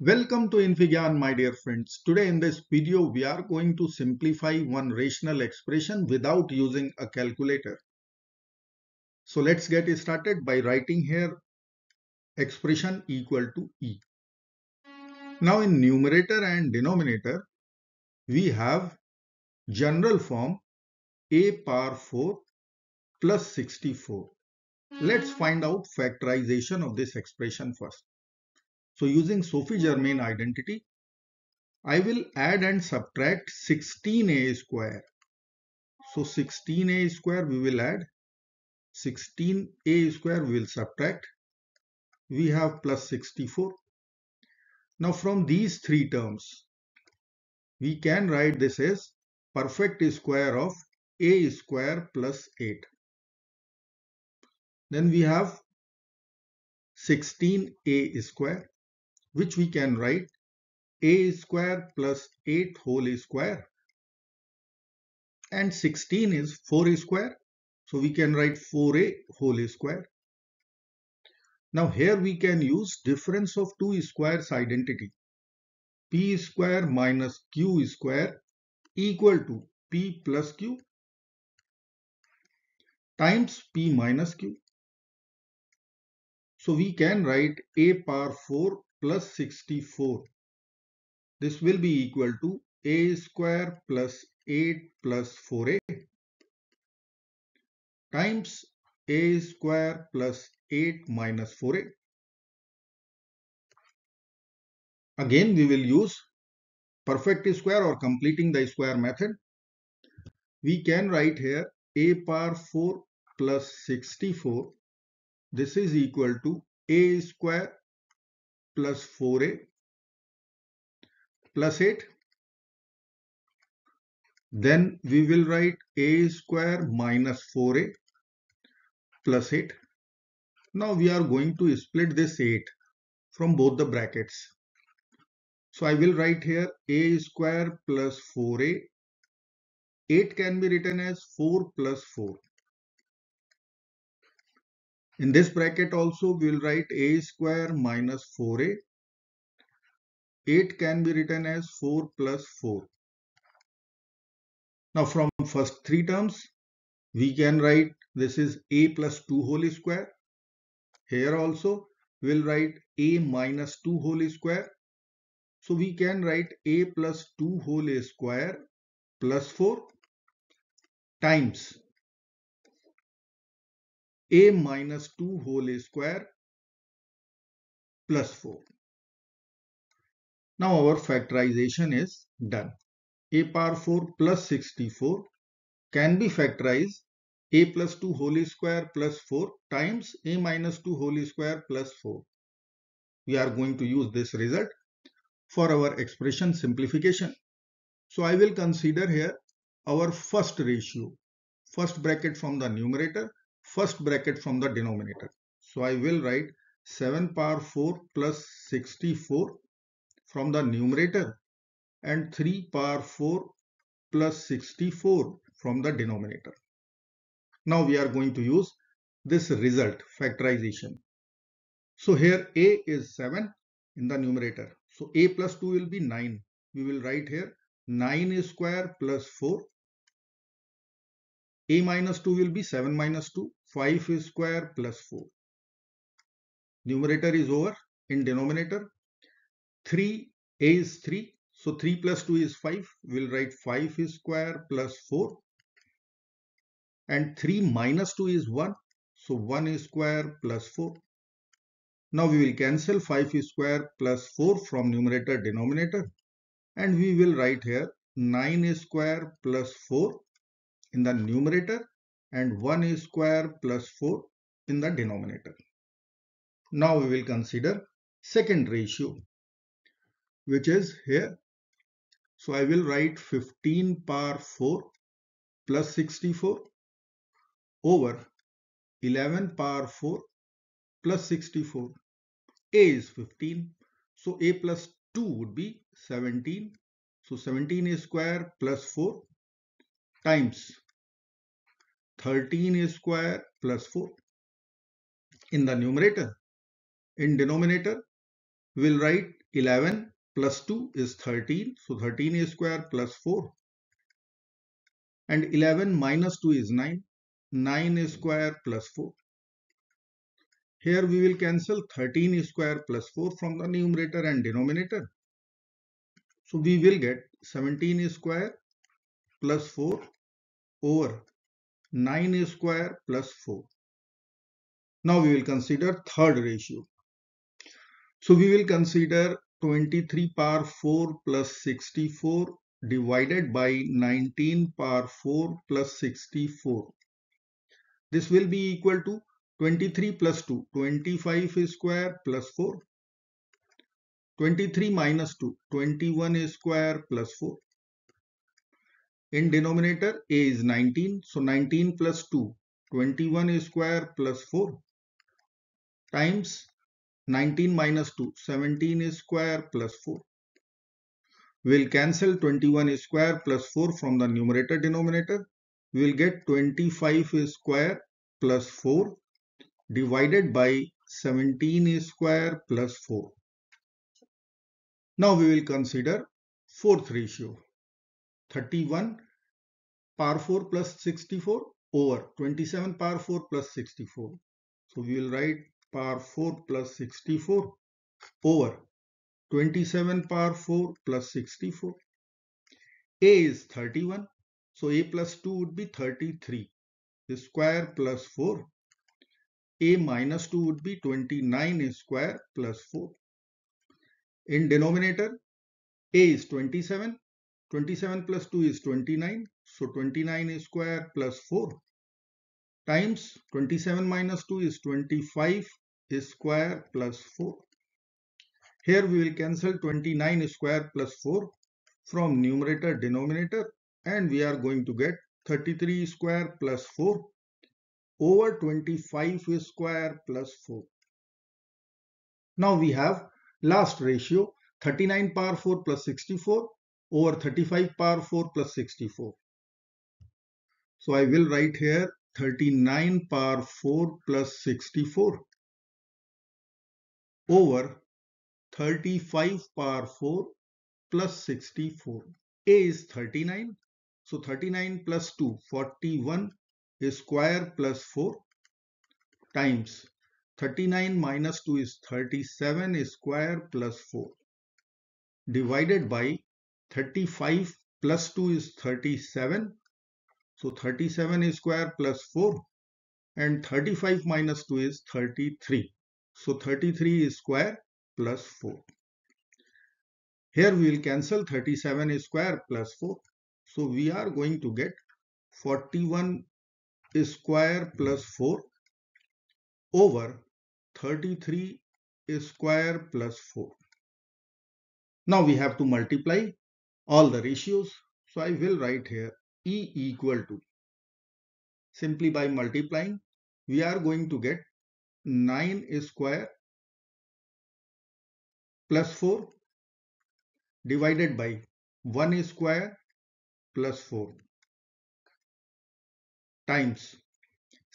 Welcome to infyGyan my dear friends. Today in this video we are going to simplify one rational expression without using a calculator. So let's get started by writing here expression equal to E. Now in numerator and denominator we have general form a power 4 plus 64. Let's find out factorization of this expression first. So using Sophie-Germain identity, I will add and subtract 16a square. So 16a square we will add, 16a square we will subtract. We have plus 64. Now from these three terms, we can write this as perfect square of a square plus 8. Then we have 16a square which we can write a square plus 8 whole a square. And 16 is 4a square. So we can write 4a whole a square. Now here we can use difference of two squares identity p square minus q square equal to p plus q times p minus q. So we can write a power 4 plus 64. This will be equal to a square plus 8 plus 4a times a square plus 8 minus 4a. Again we will use perfect square or completing the square method. We can write here a power 4 plus 64. This is equal to a square plus 4a plus 8 then we will write a square minus 4a plus 8 now we are going to split this 8 from both the brackets. So I will write here a square plus 4a 8 can be written as 4 plus 4 in this bracket also we will write a square minus 4a. 8 can be written as 4 plus 4. Now from first three terms we can write this is a plus 2 whole square. Here also we will write a minus 2 whole square. So we can write a plus 2 whole square plus 4 times a minus 2 whole a square plus 4. Now our factorization is done. a power 4 plus 64 can be factorized a plus 2 whole square plus 4 times a minus 2 whole square plus 4. We are going to use this result for our expression simplification. So I will consider here our first ratio. First bracket from the numerator first bracket from the denominator. So I will write 7 power 4 plus 64 from the numerator and 3 power 4 plus 64 from the denominator. Now we are going to use this result factorization. So here a is 7 in the numerator. So a plus 2 will be 9. We will write here 9 square plus 4 a minus 2 will be 7 minus 2, 5 is square plus 4. Numerator is over. In denominator, 3, a is 3. So 3 plus 2 is 5. We'll write 5 is square plus 4. And 3 minus 2 is 1. So 1 is square plus 4. Now we will cancel 5 is square plus 4 from numerator denominator. And we will write here 9 is square plus 4 in the numerator and 1 is square plus 4 in the denominator. Now we will consider second ratio which is here. So I will write 15 power 4 plus 64 over 11 power 4 plus 64. A is 15. So A plus 2 would be 17. So 17 square plus 4 times 13 square plus 4 in the numerator. In denominator, we will write 11 plus 2 is 13. So 13 a square plus 4. And 11 minus 2 is 9. 9 a square plus 4. Here we will cancel 13 square plus 4 from the numerator and denominator. So we will get 17 square plus 4 over 9 square plus 4. Now we will consider third ratio. So we will consider 23 power 4 plus 64 divided by 19 power 4 plus 64. This will be equal to 23 plus 2, 25 square plus 4. 23 minus 2, 21 square plus 4. In denominator, a is 19. So 19 plus 2, 21 square plus 4 times 19 minus 2, 17 square plus 4. We'll cancel 21 square plus 4 from the numerator denominator. We will get 25 square plus 4 divided by 17 square plus 4. Now we will consider fourth ratio 31 power 4 plus 64 over 27 power 4 plus 64. So we will write power 4 plus 64 over 27 power 4 plus 64. A is 31. So A plus 2 would be 33. The square plus 4 a minus 2 would be 29 square plus 4. In denominator, a is 27. 27 plus 2 is 29. So 29 square plus 4 times 27 minus 2 is 25 square plus 4. Here we will cancel 29 square plus 4 from numerator denominator and we are going to get 33 square plus 4 over 25 square plus 4. Now we have last ratio 39 power 4 plus 64 over 35 power 4 plus 64. So I will write here 39 power 4 plus 64 over 35 power 4 plus 64. A is 39. So 39 plus 2, 41 is square plus 4 times 39 minus 2 is 37 square plus 4 divided by 35 plus 2 is 37 so 37 is square plus 4 and 35 minus 2 is 33 so 33 is square plus 4 here we will cancel 37 square plus 4 so we are going to get 41 square plus 4 over 33 square plus 4. Now we have to multiply all the ratios. So I will write here E equal to simply by multiplying we are going to get 9 square plus 4 divided by 1 square plus 4 times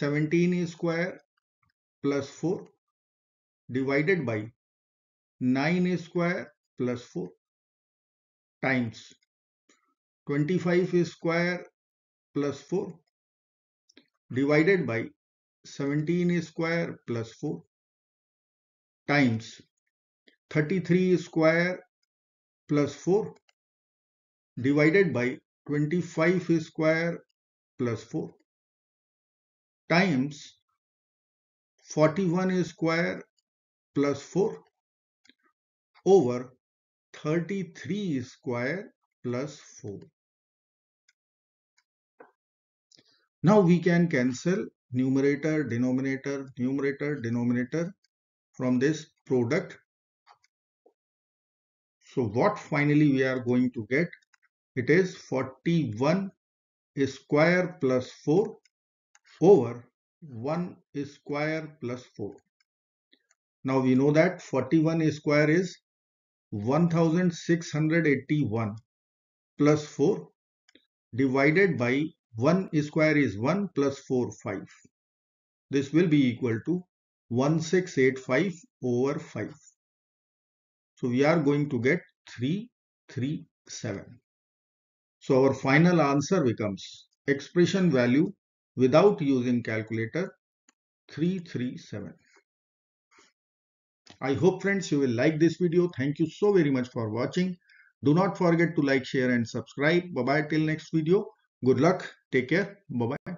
17 square plus 4 divided by 9 square plus 4 times. 25 is square plus 4 divided by 17 is square plus 4 times 33 square plus 4 divided by 25 square plus 4 times 41 square plus 4 over 33 square plus 4. Now we can cancel numerator, denominator, numerator, denominator from this product. So what finally we are going to get? It is 41 square plus 4 over 1 square plus 4. Now we know that 41 square is 1681 plus 4 divided by 1 square is 1 plus 4 5. This will be equal to 1685 over 5. So we are going to get 337. So our final answer becomes expression value without using calculator 337. I hope friends you will like this video. Thank you so very much for watching. Do not forget to like, share and subscribe. Bye bye till next video. Good luck. Take care. Bye bye.